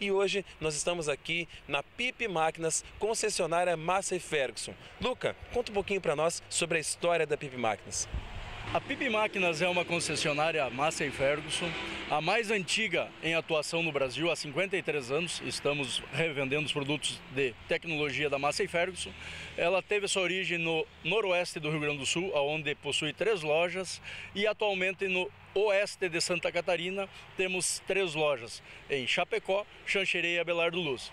E hoje nós estamos aqui na Pipe Máquinas, concessionária Massa e Ferguson. Luca, conta um pouquinho para nós sobre a história da Pipe Máquinas. A Pipe Máquinas é uma concessionária Massa e Ferguson, a mais antiga em atuação no Brasil há 53 anos. Estamos revendendo os produtos de tecnologia da Massa e Ferguson. Ela teve sua origem no noroeste do Rio Grande do Sul, onde possui três lojas, e atualmente no oeste de Santa Catarina temos três lojas, em Chapecó, Xanxerê e Abelardo Luz.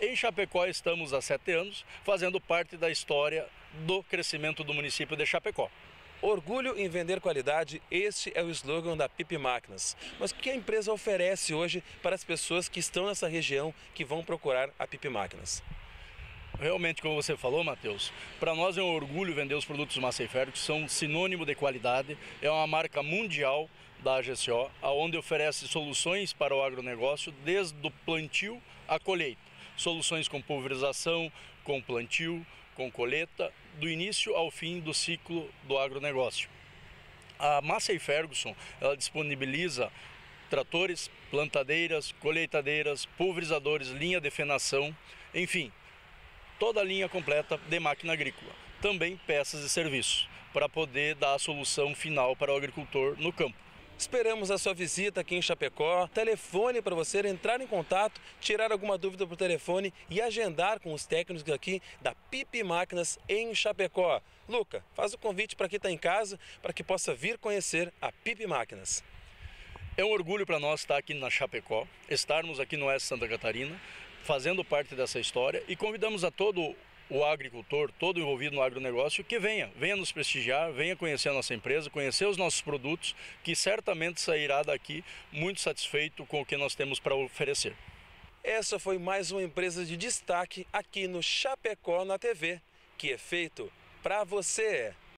Em Chapecó estamos há sete anos, fazendo parte da história do crescimento do município de Chapecó. Orgulho em vender qualidade, este é o slogan da Pipe Máquinas. Mas o que a empresa oferece hoje para as pessoas que estão nessa região que vão procurar a Pipe Máquinas? Realmente, como você falou, Matheus, para nós é um orgulho vender os produtos Maceifer, que são sinônimo de qualidade, é uma marca mundial da AGCO, aonde oferece soluções para o agronegócio desde o plantio à colheita. Soluções com pulverização, com plantio, com colheita, do início ao fim do ciclo do agronegócio. A Massey Ferguson ela disponibiliza tratores, plantadeiras, colheitadeiras, pulverizadores, linha de fenação, enfim, toda a linha completa de máquina agrícola. Também peças e serviços, para poder dar a solução final para o agricultor no campo. Esperamos a sua visita aqui em Chapecó. Telefone para você entrar em contato, tirar alguma dúvida por telefone e agendar com os técnicos aqui da Pipe Máquinas em Chapecó. Luca, faz o convite para quem está em casa para que possa vir conhecer a Pipe Máquinas. É um orgulho para nós estar aqui na Chapecó, estarmos aqui no Oeste Santa Catarina, fazendo parte dessa história e convidamos a todo o agricultor, todo envolvido no agronegócio, que venha, venha nos prestigiar, venha conhecer a nossa empresa, conhecer os nossos produtos, que certamente sairá daqui muito satisfeito com o que nós temos para oferecer. Essa foi mais uma empresa de destaque aqui no Chapecó na TV, que é feito para você.